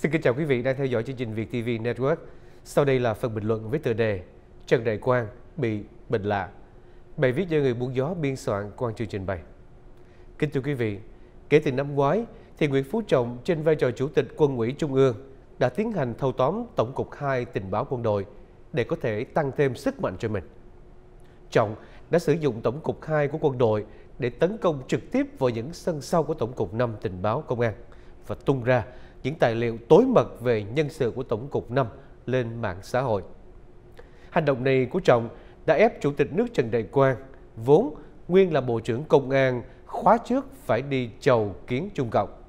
Xin kính chào quý vị đang theo dõi chương trình Việt TV Network. Sau đây là phần bình luận với tựa đề Trần Đại Quang bị bệnh lạ. Bài viết do người buôn gió biên soạn quan chương trình bày. Kính thưa quý vị, kể từ năm ngoái thì Nguyễn Phú Trọng trên vai trò Chủ tịch Quân ủy Trung ương đã tiến hành thâu tóm Tổng cục 2 tình báo quân đội để có thể tăng thêm sức mạnh cho mình. Trọng đã sử dụng Tổng cục 2 của quân đội để tấn công trực tiếp vào những sân sau của Tổng cục 5 tình báo công an và tung ra những tài liệu tối mật về nhân sự của Tổng cục 5 lên mạng xã hội. Hành động này của Trọng đã ép Chủ tịch nước Trần Đại Quang, vốn nguyên là Bộ trưởng Công an khóa trước phải đi chầu kiến Trung Cộng.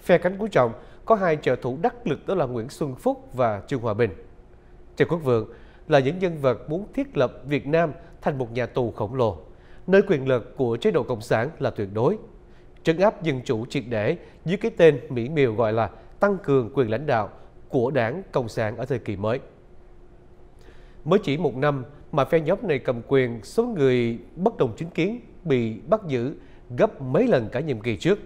Phe cánh của Trọng có hai trợ thủ đắc lực đó là Nguyễn Xuân Phúc và Trương Hòa Bình. Trần Quốc Vượng là những nhân vật muốn thiết lập Việt Nam thành một nhà tù khổng lồ, nơi quyền lực của chế độ Cộng sản là tuyệt đối. Trấn áp dân chủ triệt để dưới cái tên mỹ miều gọi là tăng cường quyền lãnh đạo của đảng Cộng sản ở thời kỳ mới. Mới chỉ một năm mà phe nhóm này cầm quyền, số người bất đồng chính kiến bị bắt giữ gấp mấy lần cả nhiệm kỳ trước.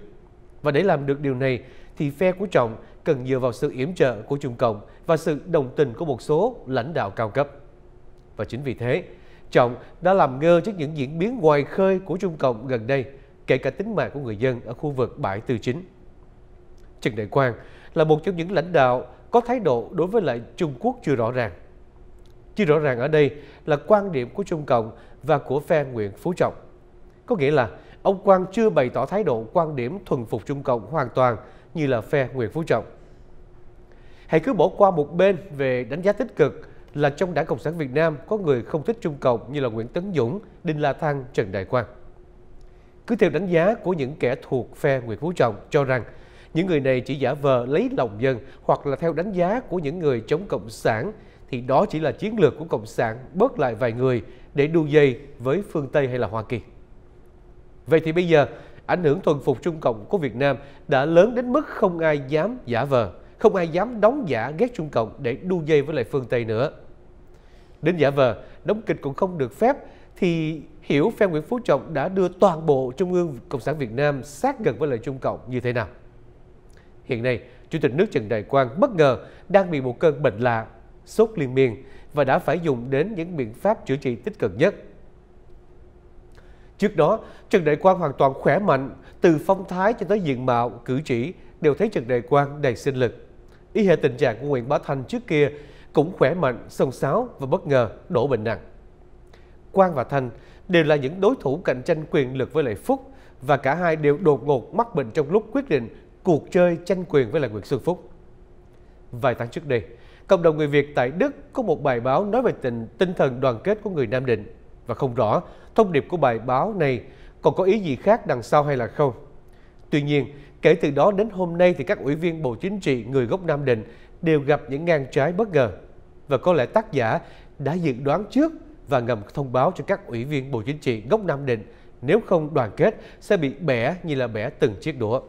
Và để làm được điều này thì phe của Trọng cần dựa vào sự yểm trợ của Trung Cộng và sự đồng tình của một số lãnh đạo cao cấp. Và chính vì thế, Trọng đã làm ngơ trước những diễn biến ngoài khơi của Trung Cộng gần đây, kể cả tính mạng của người dân ở khu vực bãi Tư Chính. Trần Đại Quang là một trong những lãnh đạo có thái độ đối với lại Trung Quốc chưa rõ ràng. Chưa rõ ràng ở đây là quan điểm của Trung Cộng và của phe Nguyễn Phú Trọng. Có nghĩa là ông Quang chưa bày tỏ thái độ quan điểm thuần phục Trung Cộng hoàn toàn như là phe Nguyễn Phú Trọng. Hãy cứ bỏ qua một bên về đánh giá tích cực là trong Đảng Cộng sản Việt Nam có người không thích Trung Cộng như là Nguyễn Tấn Dũng, Đinh La Thăng, Trần Đại Quang. Cứ theo đánh giá của những kẻ thuộc phe Nguyễn Phú Trọng cho rằng những người này chỉ giả vờ lấy lòng dân hoặc là theo đánh giá của những người chống Cộng sản thì đó chỉ là chiến lược của Cộng sản bớt lại vài người để đu dây với phương Tây hay là Hoa Kỳ. Vậy thì bây giờ, ảnh hưởng thuần phục Trung Cộng của Việt Nam đã lớn đến mức không ai dám giả vờ, không ai dám đóng giả ghét Trung Cộng để đu dây với lại phương Tây nữa. Đến giả vờ, đóng kịch cũng không được phép thì hiểu phan Nguyễn Phú Trọng đã đưa toàn bộ Trung ương Cộng sản Việt Nam sát gần với lời Trung Cộng như thế nào. Hiện nay, Chủ tịch nước Trần Đại Quang bất ngờ đang bị một cơn bệnh lạ, sốt liên miên và đã phải dùng đến những biện pháp chữa trị tích cực nhất. Trước đó, Trần Đại Quang hoàn toàn khỏe mạnh, từ phong thái cho tới diện mạo, cử chỉ đều thấy Trần Đại Quang đầy sinh lực. Y hệ tình trạng của Nguyễn Bá Thanh trước kia cũng khỏe mạnh, sông sáo và bất ngờ đổ bệnh nặng. Quang và Thanh đều là những đối thủ cạnh tranh quyền lực với Lệ Phúc và cả hai đều đột ngột mắc bệnh trong lúc quyết định cuộc chơi tranh quyền với lại Nguyễn Xuân Phúc. Vài tháng trước đây, cộng đồng người Việt tại Đức có một bài báo nói về tình tinh thần đoàn kết của người Nam Định và không rõ thông điệp của bài báo này còn có ý gì khác đằng sau hay là không. Tuy nhiên, kể từ đó đến hôm nay thì các ủy viên Bộ Chính trị người gốc Nam Định đều gặp những ngang trái bất ngờ. Và có lẽ tác giả đã dự đoán trước và ngầm thông báo cho các ủy viên Bộ Chính trị gốc Nam Định nếu không đoàn kết sẽ bị bẻ như là bẻ từng chiếc đũa.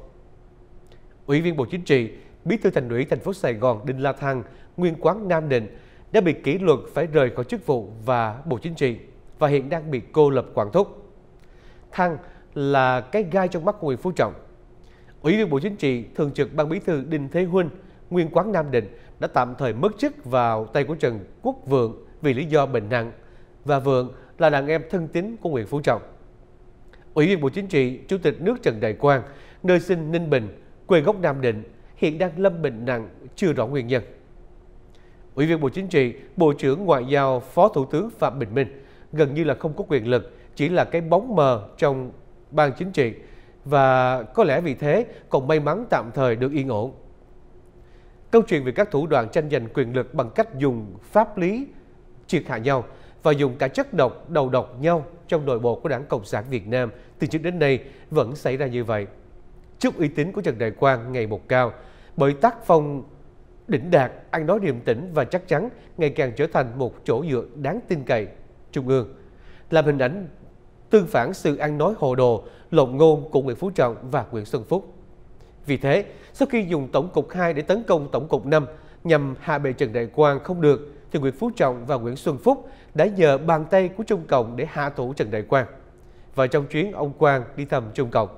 Ủy viên Bộ Chính trị, Bí thư Thành ủy thành phố Sài Gòn Đinh La Thăng, nguyên quán Nam Định đã bị kỷ luật phải rời khỏi chức vụ và Bộ Chính trị và hiện đang bị cô lập quản thúc. Thăng là cái gai trong mắt của Nguyễn Phú Trọng. Ủy viên Bộ Chính trị, Thường trực Ban Bí thư Đinh Thế Huynh, nguyên quán Nam Định đã tạm thời mất chức vào tay của Trần Quốc Vượng vì lý do bệnh nặng và Vượng là đàn em thân tín của Nguyễn Phú Trọng. Ủy viên Bộ Chính trị, Chủ tịch nước Trần Đại Quang, nơi sinh Ninh Bình, quê gốc Nam Định, hiện đang lâm bệnh nặng, chưa rõ nguyên nhân. Ủy viên Bộ Chính trị, Bộ trưởng Ngoại giao, Phó Thủ tướng Phạm Bình Minh gần như là không có quyền lực, chỉ là cái bóng mờ trong ban chính trị và có lẽ vì thế còn may mắn tạm thời được yên ổn. Câu chuyện về các thủ đoạn tranh giành quyền lực bằng cách dùng pháp lý triệt hạ nhau và dùng cả chất độc, đầu độc nhau trong nội bộ của Đảng Cộng sản Việt Nam từ trước đến nay vẫn xảy ra như vậy. Chúc uy tín của Trần Đại Quang ngày một cao bởi tác phong đỉnh đạt, ăn nói điềm tĩnh và chắc chắn ngày càng trở thành một chỗ dựa đáng tin cậy trung ương, làm hình ảnh tương phản sự ăn nói hồ đồ, lộn ngôn của Nguyễn Phú Trọng và Nguyễn Xuân Phúc. Vì thế, sau khi dùng Tổng cục 2 để tấn công Tổng cục 5 nhằm hạ bệ Trần Đại Quang không được, thì Nguyễn Phú Trọng và Nguyễn Xuân Phúc đã nhờ bàn tay của Trung Cộng để hạ thủ Trần Đại Quang. Và trong chuyến ông Quang đi thăm Trung Cộng,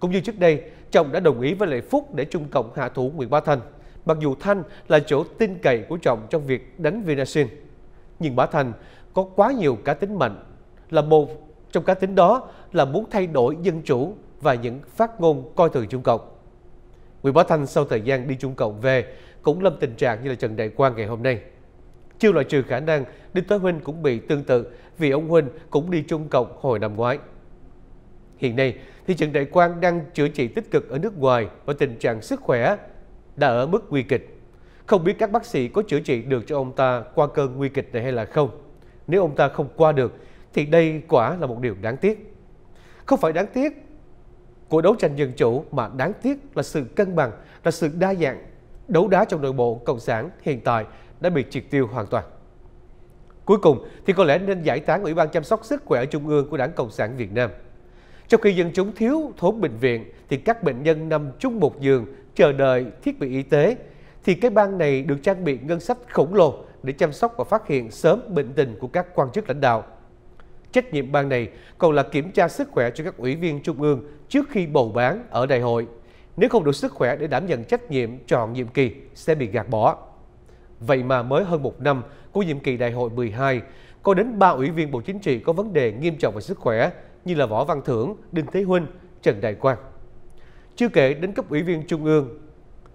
Cũng như trước đây, Trọng đã đồng ý với Lệ Phúc để Trung Cộng hạ thủ Nguyễn Bá Thanh, mặc dù Thanh là chỗ tin cậy của Trọng trong việc đánh Vinasin. Nhưng Bá Thanh có quá nhiều cá tính mạnh, là một trong cá tính đó là muốn thay đổi dân chủ và những phát ngôn coi thường Trung Cộng. Nguyễn Bá Thanh sau thời gian đi Trung Cộng về cũng lâm tình trạng như là Trần Đại Quang ngày hôm nay. Chưa loại trừ khả năng Đinh Tới Huynh cũng bị tương tự vì ông Huynh cũng đi Trung Cộng hồi năm ngoái. Hiện nay thì Trần Đại Quang đang chữa trị tích cực ở nước ngoài và tình trạng sức khỏe đã ở mức nguy kịch. Không biết các bác sĩ có chữa trị được cho ông ta qua cơn nguy kịch này hay là không. Nếu ông ta không qua được thì đây quả là một điều đáng tiếc. Không phải đáng tiếc của đấu tranh dân chủ mà đáng tiếc là sự cân bằng, là sự đa dạng đấu đá trong nội bộ Cộng sản hiện tại đã bị triệt tiêu hoàn toàn. Cuối cùng thì có lẽ nên giải tán Ủy ban chăm sóc sức khỏe Trung ương của Đảng Cộng sản Việt Nam. Trong khi dân chúng thiếu thốn bệnh viện thì các bệnh nhân nằm chung một giường chờ đợi thiết bị y tế, thì cái ban này được trang bị ngân sách khổng lồ để chăm sóc và phát hiện sớm bệnh tình của các quan chức lãnh đạo. Trách nhiệm ban này còn là kiểm tra sức khỏe cho các ủy viên trung ương trước khi bầu bán ở đại hội. Nếu không đủ sức khỏe để đảm nhận trách nhiệm, chọn nhiệm kỳ sẽ bị gạt bỏ. Vậy mà mới hơn một năm của nhiệm kỳ đại hội 12, có đến ba ủy viên Bộ Chính trị có vấn đề nghiêm trọng về sức khỏe như là Võ Văn Thưởng, Đinh Thế Huynh, Trần Đại Quang. Chưa kể đến cấp ủy viên trung ương.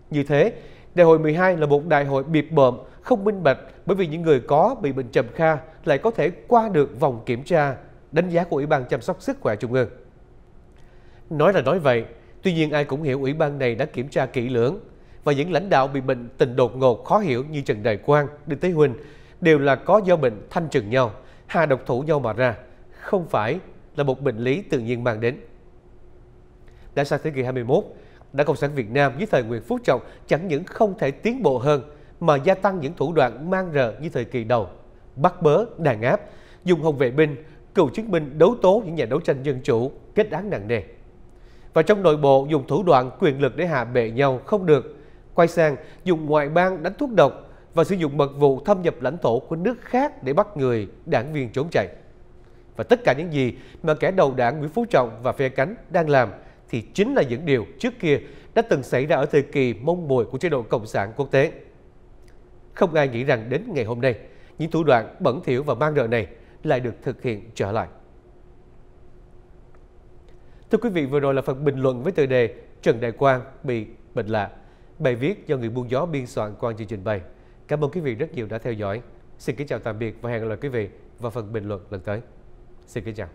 Như thế, đại hội 12 là một đại hội biệt bợm, không minh bạch bởi vì những người có bị bệnh trầm kha lại có thể qua được vòng kiểm tra, đánh giá của Ủy ban chăm sóc sức khỏe trung ương. Nói là nói vậy, tuy nhiên ai cũng hiểu ủy ban này đã kiểm tra kỹ lưỡng và những lãnh đạo bị bệnh tình đột ngột khó hiểu như Trần Đại Quang, Đinh Thế Huynh đều là có do bệnh thanh trừng nhau, hà độc thủ nhau mà ra, không phải là một bệnh lý tự nhiên mang đến. Đã sang thế kỷ 21, Đảng Cộng sản Việt Nam dưới thời Nguyễn Phú Trọng chẳng những không thể tiến bộ hơn mà gia tăng những thủ đoạn mang rợ như thời kỳ đầu, bắt bớ, đàn áp, dùng hồng vệ binh, cựu chiến binh đấu tố những nhà đấu tranh dân chủ, kết án nặng nề. Và trong nội bộ dùng thủ đoạn quyền lực để hạ bệ nhau không được, quay sang dùng ngoại bang đánh thuốc độc và sử dụng mật vụ thâm nhập lãnh thổ của nước khác để bắt người, đảng viên trốn chạy. Và tất cả những gì mà kẻ đầu đảng Nguyễn Phú Trọng và phe cánh đang làm thì chính là những điều trước kia đã từng xảy ra ở thời kỳ mông mồi của chế độ Cộng sản quốc tế. Không ai nghĩ rằng đến ngày hôm nay, những thủ đoạn bẩn thỉu và mang rợ này lại được thực hiện trở lại. Thưa quý vị, vừa rồi là phần bình luận với tựa đề Trần Đại Quang bị bệnh lạ. Bài viết do người buôn gió biên soạn qua chương trình bày. Cảm ơn quý vị rất nhiều đã theo dõi. Xin kính chào tạm biệt và hẹn gặp lại quý vị vào phần bình luận lần tới. Xin kính chào.